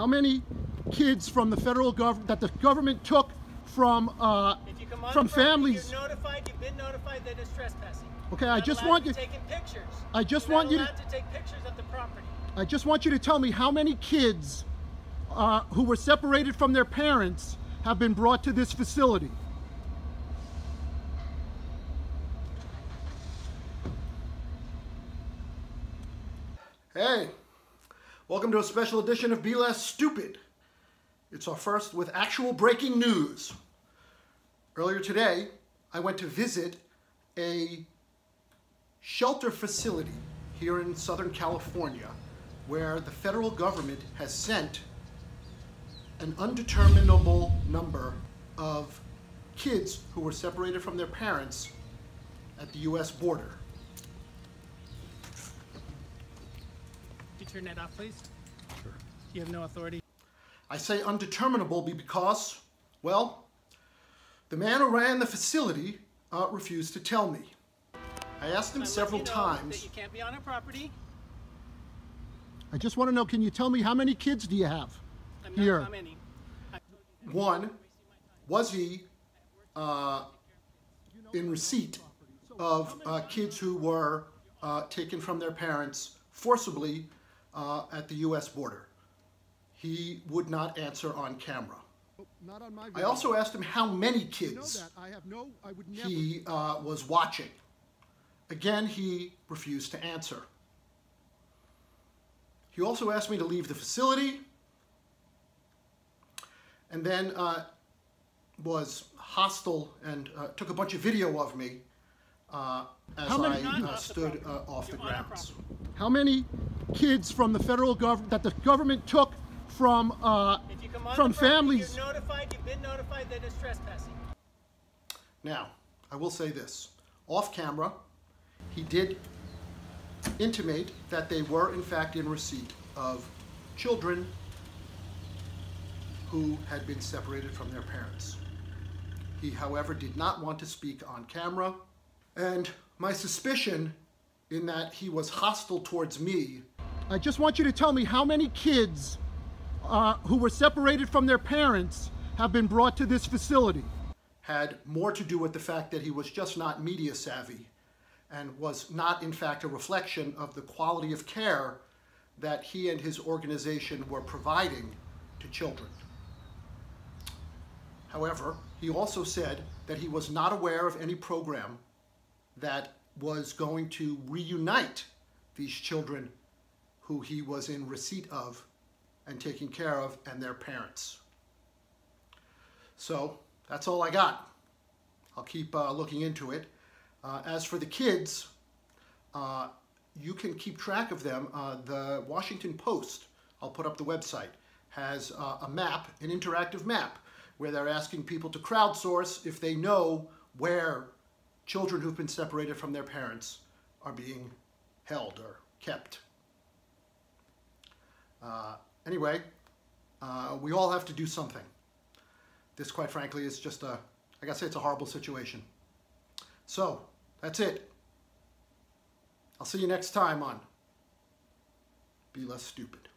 how many kids from the federal government that the government took from uh, If you come on from the property, families. You're notified. You've been notified that it's trespassing. Okay, You're I just want you- taking pictures. I just You're not want you to- to take pictures of the property. I just want you to tell me how many kids uh, who were separated from their parents have been brought to this facility. Hey, welcome to a special edition of Be Less Stupid. It's our first with actual breaking news. Earlier today, I went to visit a shelter facility here in Southern California where the federal government has sent an undeterminable number of kids who were separated from their parents at the US border. Could you turn that off, please? Sure. You have no authority. I say undeterminable because, well, the man who ran the facility uh, refused to tell me. I asked him I several you know times. that you can't be on our property. I just want to know, can you tell me how many kids do you have? I'm Here. not commenting. I told you One, was he uh, in receipt of uh, kids who were uh, taken from their parents forcibly uh, at the U.S. border? He would not answer on camera. Not on my I also asked him how many You know kids. I have no, I would never. he uh, was watching. Again, he refused to answer. He also asked me to leave the facility and then uh, was hostile and uh, took a bunch of video of me uh, as How many- I uh, stood uh, off the You're grounds. How many kids from the federal government that the government took from uh, If you come on from families? You're notified. You've been notified that it's trespassing. Now, I will say this. Off camera, he did intimate that they were in fact in receipt of children who had been separated from their parents. He, however, did not want to speak on camera, and my suspicion in that he was hostile towards me. I just want you to tell me how many kids uh, who were separated from their parents have been brought to this facility. Had more to do with the fact that he was just not media savvy and was not, in fact, a reflection of the quality of care that he and his organization were providing to children. However, he also said that he was not aware of any program that was going to reunite these children who he was in receipt of and taking care of and their parents. So that's all I got. I'll keep uh, looking into it. Uh, as for the kids, uh, you can keep track of them. Uh, the Washington Post, I'll put up the website, has uh, a map, an interactive map, where they're asking people to crowdsource if they know where children who've been separated from their parents are being held or kept. Uh, anyway, uh, we all have to do something. This, quite frankly, is just a, I gotta say, it's a horrible situation. So, that's it. I'll see you next time on Be Less Stupid.